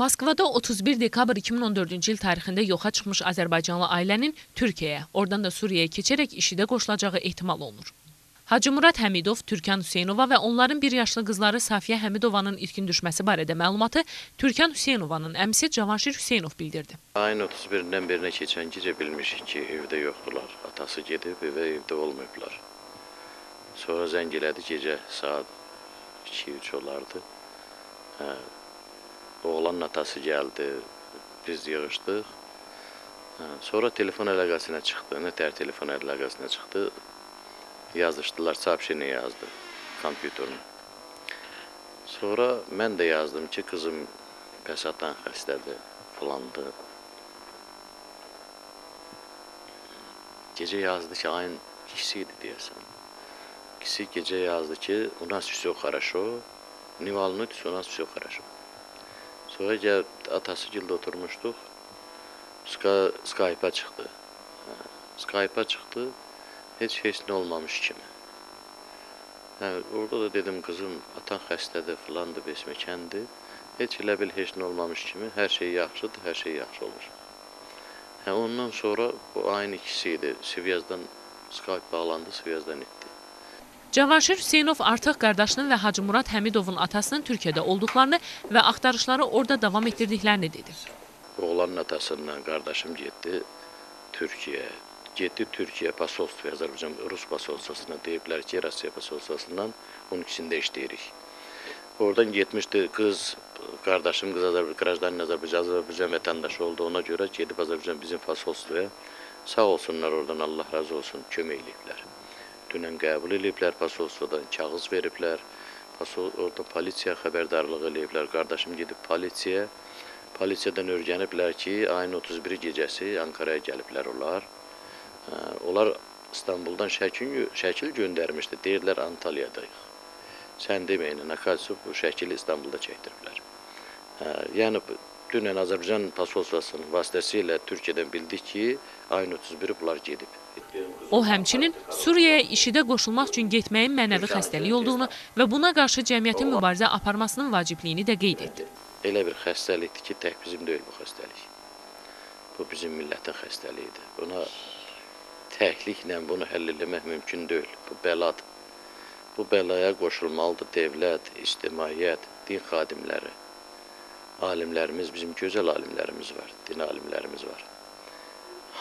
Moskvada 31 dekabr 2014-cü il tarixində yoxa çıxmış Azərbaycanlı ailənin Türkiyəyə, oradan da Suriyaya keçərək işidə qoşulacağı ehtimal olunur. Hacı Murad Həmidov, Türkan Hüseynova və onların bir yaşlı qızları Safiyə Həmidovanın itkin düşməsi barədə məlumatı Türkan Hüseynovanın əmsi Cavanşir Hüseynov bildirdi. Ayın 31-dən birinə keçən gecə bilmişik ki, evdə yoxdular. Atası gedib və evdə olmayıblar. Sonra zəng elədi gecə saat 2-3 olardı. Hə, oğlanın atası gəldi, biz yığışdıq. Hə, sonra telefon əlaqəsinə çıxdı, nətər telefon əlaqəsinə çıxdı. Yazışdılar, сообщение yazdı kompüterine. Sonra mən də yazdım ki, qızım pəsatdan xəstədir, falandı. Gecə yazdı ki, ayın ikisi idi deyəsən. İkisi gecə yazdı ki, у нас все хорошо, не волнуйтесь, у нас все хорошо. Sonra gəl atası gildə oturmuşduq. Skype-a çıxdı. Hə, Skype-a çıxdı. Heç heç nə olmamış kimi. Hə, orada da dedim qızım, atan xəstədir, filandır, besməkəndir. Heç elə bil heç nə olmamış kimi, hər şey yaxşıdır, hər şey yaxşı olur. Hə, ondan sonra bu ayın ikisi idi. Sivyazdan Skype bağlandı, Sivyazdan etdi. Cavanşir Hüseynov artıq qardaşının və Hacı Murad Həmidovun atasının Türkiyədə olduqlarını və axtarışları orada davam etdirdiklərini dedi. Oğlanın atasından qardaşım getdi Türkiyəyə. Getdi Türkiyə posolstvoya, Azərbaycan Rus posolstvosuna deyiblər ki, Rusiya posolstvosundan onun ikisində işləyirik. Oradan getmişdi qız, qardaşım qız Azərbaycan, qrajdanin Azərbaycan, Azərbaycan vətəndaşı oldu. Ona görə gedib Azərbaycan bizim posolstvoya sağ olsunlar oradan Allah razı olsun kömək eləyiblər. Dünən qəbul eləyiblər posolstvodan, kağız veriblər. Posol orada polisiya xəbərdarlıq eləyiblər. Qardaşım gedib polisiyaya. Polisiyadan öyrəniblər ki, ayın 31-i gecəsi Ankaraya gəliblər onlar. Hə, Onlar İstanbuldan şəkil, şəkil göndərmişdi. Deyirlər Antalyadayıq. Sən deməyin, Nakasov bu şəkili İstanbulda çəkdiriblər. Hə, yəni dünən Azərbaycan posolstvosunun vasitəsilə Türkiyədən bildik ki, ayın 31-i bunlar gedib. O həmçinin Suriyaya işidə qoşulmaq üçün getməyin mənəvi xəstəlik olduğunu və buna qarşı cəmiyyətin mübarizə aparmasının vacibliyini də qeyd etdi. Elə bir xəstəlikdir ki, tək bizim deyil bu xəstəlik. Bu bizim millətin xəstəliyidir. Buna təkliklə bunu həll etmək mümkün deyil. Bu bəladır. Bu bəlaya qoşulmalıdır dövlət, ictimaiyyət, din xadimləri. Alimlərimiz, bizim gözəl alimlərimiz var, din alimlərimiz var.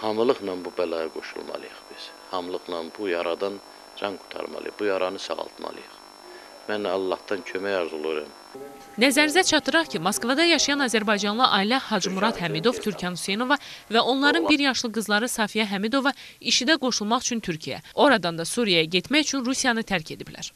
Hamılıqla bu bəlaya qoşulmalıyıq biz. Hamılıqla bu yaradan can qurtarmalıyıq, bu yaranı sağaltmalıyıq. Mən Allahdan kömək arzulayıram. Nəzərinizə çatdıraq ki, Moskvada yaşayan Azərbaycanlı ailə Hacı Murad Həmidov, Türkan Hüseynova və onların bir yaşlı qızları Safiyə Həmidova işidə qoşulmaq üçün Türkiyə, oradan da Suriyaya getmək üçün Rusiyanı tərk ediblər.